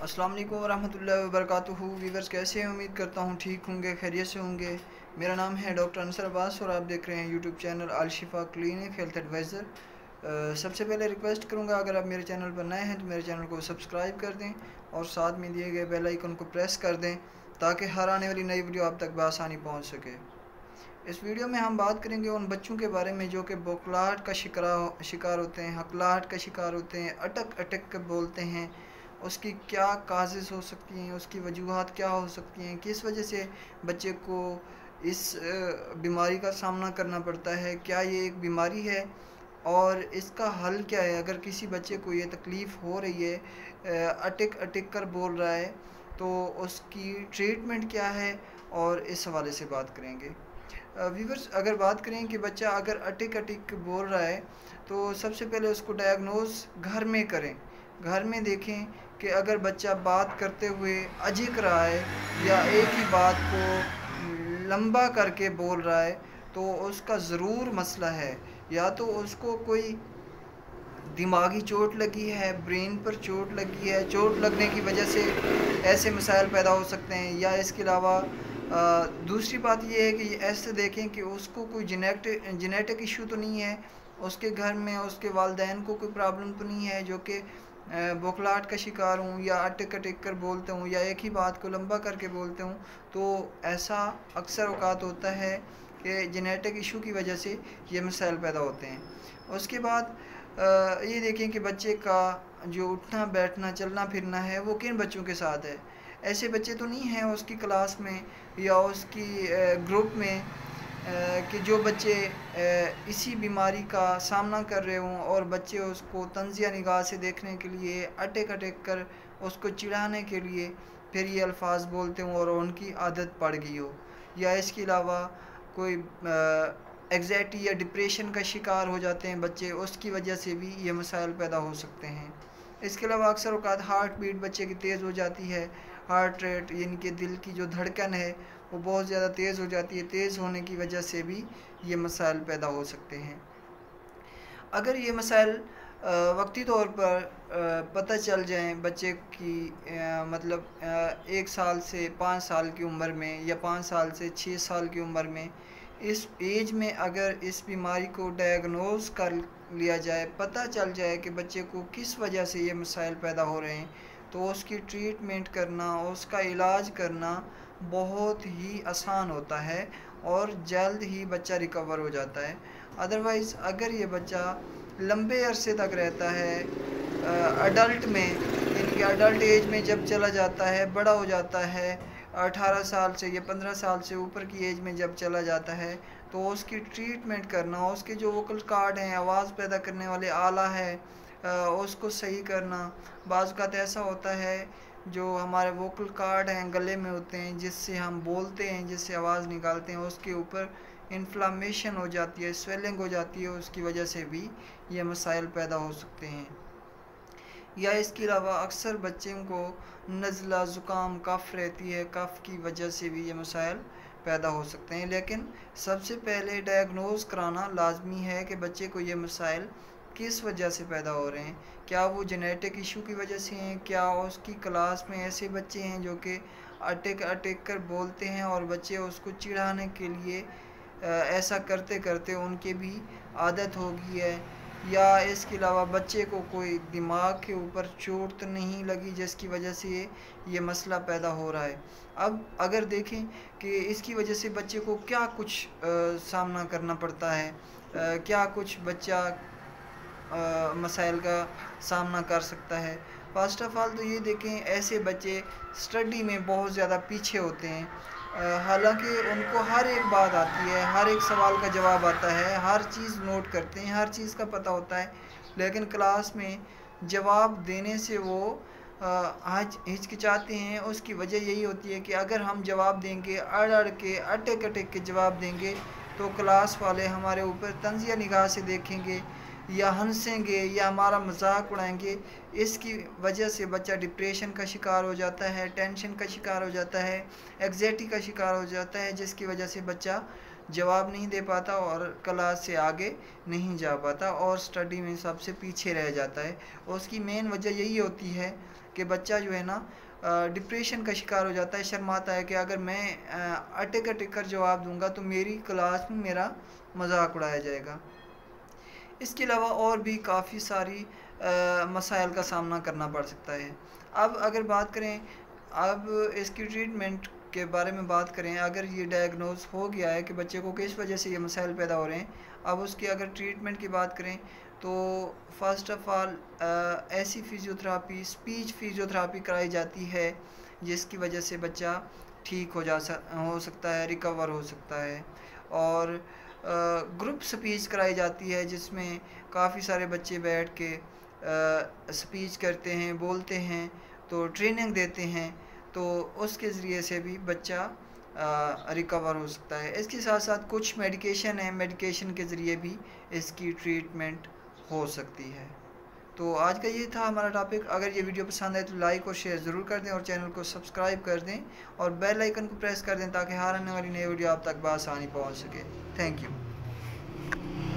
अस्सलाम वालेकुम वरहमतुल्लाहि वबरकातुहू। वीवर्स कैसे हैं? उम्मीद करता हूँ ठीक होंगे, खैरियत से होंगे। मेरा नाम है डॉक्टर अनसर अब्बास और आप देख रहे हैं YouTube channel Alshifa clinic health advisor सबसे पहले रिक्वेस्ट करूँगा, अगर आप मेरे चैनल पर नए हैं तो मेरे चैनल को सब्सक्राइब कर दें और साथ में दिए गए बेल आइकन को प्रेस कर दें, ताकि हर आने वाली नई वीडियो आप तक बसानी पहुँच सके। इस वीडियो में हम बात करेंगे उन बच्चों के बारे में, जो कि बोखलाहट का शिकार शिकार होते हैं, हकलाहट का शिकार होते हैं अटक अटक कर बोलते हैं उसकी क्या काजेज़ हो सकती हैं, उसकी वजूहत क्या हो सकती हैं? किस वजह से बच्चे को इस बीमारी का सामना करना पड़ता है? क्या ये एक बीमारी है? और इसका हल क्या है? अगर किसी बच्चे को ये तकलीफ़ हो रही है अटक अटक कर बोल रहा है तो उसकी ट्रीटमेंट क्या है? और इस हवाले से बात करेंगे। व्यूवर्स, अगर बात करें कि बच्चा अगर अटिक अटिक बोल रहा है तो सबसे पहले उसको डायग्नोज घर में करें। घर में देखें कि अगर बच्चा बात करते हुए अजिक रहा है या एक ही बात को लंबा करके बोल रहा है तो उसका ज़रूर मसला है। या तो उसको कोई दिमागी चोट लगी है, ब्रेन पर चोट लगी है, चोट लगने की वजह से ऐसे मसाइल पैदा हो सकते हैं, या इसके अलावा दूसरी बात यह है कि ऐसे देखें कि उसको कोई जेनेटिक जेनेटिक इशू तो नहीं है, उसके घर में, उसके वालदेन को कोई प्रॉब्लम तो नहीं है, जो कि बोखलाहट का शिकार हूँ या अटक अटक कर बोलता हूँ या एक ही बात को लंबा करके बोलता हूँ तो ऐसा अक्सर अवकात होता है कि जेनेटिक इशू की वजह से ये मसाइल पैदा होते हैं। उसके बाद ये देखें कि बच्चे का जो उठना, बैठना, चलना, फिरना है, वो किन बच्चों के साथ है? ऐसे बच्चे तो नहीं हैं उसकी क्लास में या उसकी ग्रुप में कि जो बच्चे इसी बीमारी का सामना कर रहे हों और बच्चे उसको तंजिया निगाह से देखने के लिए, अटक अटक कर उसको चिढ़ाने के लिए फिर ये अल्फाज बोलते हों और उनकी आदत पड़ गई हो। या इसके अलावा कोई एग्जैक्टी या डिप्रेशन का शिकार हो जाते हैं बच्चे, उसकी वजह से भी ये मसाइल पैदा हो सकते हैं। इसके अलावा अक्सर अवकात हार्ट बीट बच्चे की तेज़ हो जाती है हार्ट रेट यानी कि दिल की जो धड़कन है, वो बहुत ज़्यादा तेज़ हो जाती है। तेज़ होने की वजह से भी ये मसाइल पैदा हो सकते हैं। अगर ये मसाइल वक्ती तौर पर पता चल जाए बच्चे की मतलब एक साल से पाँच साल की उम्र में या पाँच साल से छः साल की उम्र में, इस एज में अगर इस बीमारी को डायग्नोज कर लिया जाए, पता चल जाए कि बच्चे को किस वजह से ये मसाइल पैदा हो रहे हैं तो उसकी ट्रीटमेंट करना, उसका इलाज करना बहुत ही आसान होता है और जल्द ही बच्चा रिकवर हो जाता है। अदरवाइज़ अगर ये बच्चा लंबे अरसे तक रहता है अडल्ट में, यानी कि अडल्ट एज में जब चला जाता है, बड़ा हो जाता है, अठारह साल से या पंद्रह साल से ऊपर की एज में जब चला जाता है तो उसकी ट्रीटमेंट करना, उसके जो वोकल कार्ड हैं, आवाज़ पैदा करने वाले आला है उसको सही करना। बाज़ का ऐसा होता है, जो हमारे वोकल कार्ड हैं, गले में होते हैं, जिससे हम बोलते हैं, जिससे आवाज़ निकालते हैं, उसके ऊपर इन्फ्लामेशन हो जाती है स्वेलिंग हो जाती है, उसकी वजह से भी ये मसाइल पैदा हो सकते हैं। या इसके अलावा अक्सर बच्चे को नज़ला, ज़ुकाम, कफ़ रहती है, कफ़ की वजह से भी ये मसाइल पैदा हो सकते हैं। लेकिन सबसे पहले डायग्नोज कराना लाजमी है कि बच्चे को ये मसाइल किस वजह से पैदा हो रहे हैं? क्या वो जेनेटिक इशू की वजह से हैं? क्या उसकी क्लास में ऐसे बच्चे हैं जो कि अटक अटक कर बोलते हैं और बच्चे उसको चिढ़ाने के लिए ऐसा करते करते उनके भी आदत हो गई है? या इसके अलावा बच्चे को कोई दिमाग के ऊपर चोट नहीं लगी जिसकी वजह से ये मसला पैदा हो रहा है? अब अगर देखें कि इसकी वजह से बच्चे को क्या कुछ आ, सामना करना पड़ता है? आ, क्या कुछ बच्चा मसाइल का सामना कर सकता है। फ़र्स्ट ऑफ़ ऑल तो ये देखें, ऐसे बच्चे स्टडी में बहुत ज़्यादा पीछे होते हैं। हालाँकि उनको हर एक बात आती है, हर एक सवाल का जवाब आता है, हर चीज़ नोट करते हैं, हर चीज़ का पता होता है। लेकिन क्लास में जवाब देने से वो आज हिचकिचाते हैं। उसकी वजह यही होती है कि अगर हम जवाब देंगे अड़ अड़ के अटक अटक के जवाब देंगे तो क्लास वाले हमारे ऊपर तंजिया निगाह से देखेंगे। या हंसेंगे या हमारा मज़ाक उड़ाएँगे, इसकी वजह से बच्चा डिप्रेशन का शिकार हो जाता है टेंशन का शिकार हो जाता है एग्जैटी का शिकार हो जाता है, जिसकी वजह से बच्चा जवाब नहीं दे पाता और क्लास से आगे नहीं जा पाता और स्टडी में सबसे पीछे रह जाता है। और उसकी मेन वजह यही होती है कि बच्चा जो है ना डिप्रेशन का शिकार हो जाता है, शर्माता है कि अगर मैं अटक अटक कर जवाब दूँगा तो मेरी क्लास में मेरा मज़ाक उड़ाया जाएगा। इसके अलावा और भी काफ़ी सारी मसाइल का सामना करना पड़ सकता है। अब अगर बात करें, अब इसकी ट्रीटमेंट के बारे में बात करें, अगर ये डायग्नोज हो गया है कि बच्चे को किस वजह से ये मसाइल पैदा हो रहे हैं, अब उसकी अगर ट्रीटमेंट की बात करें तो फ़र्स्ट ऑफ़ ऑल ऐसी फ़िज़ियोथेरापी स्पीच फ़िज़ियोथेरापी कराई जाती है, जिसकी वजह से बच्चा ठीक हो जा हो सकता है रिकवर हो सकता है। और ग्रुप स्पीच कराई जाती है, जिसमें काफ़ी सारे बच्चे बैठ के स्पीच करते हैं, बोलते हैं तो ट्रेनिंग देते हैं तो उसके ज़रिए से भी बच्चा रिकवर हो सकता है। इसके साथ साथ कुछ मेडिकेशन है मेडिकेशन के ज़रिए भी इसकी ट्रीटमेंट हो सकती है। तो आज का ये था हमारा टॉपिक अगर ये वीडियो पसंद आए तो लाइक और शेयर ज़रूर कर दें और चैनल को सब्सक्राइब कर दें और बेल आइकन को प्रेस कर दें ताकि हर आने वाली नई वीडियो आप तक बसानी पहुँच सके। Thank you